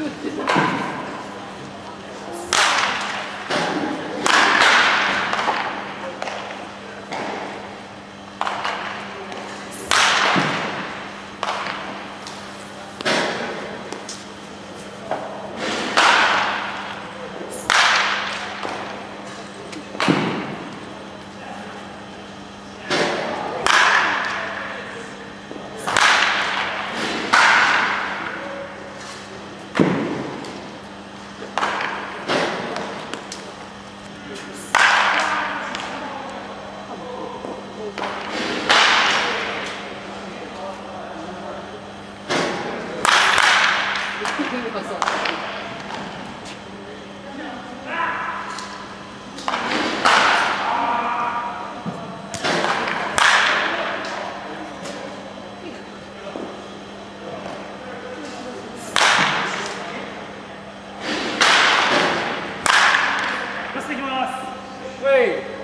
Good. こそ。us. Wait.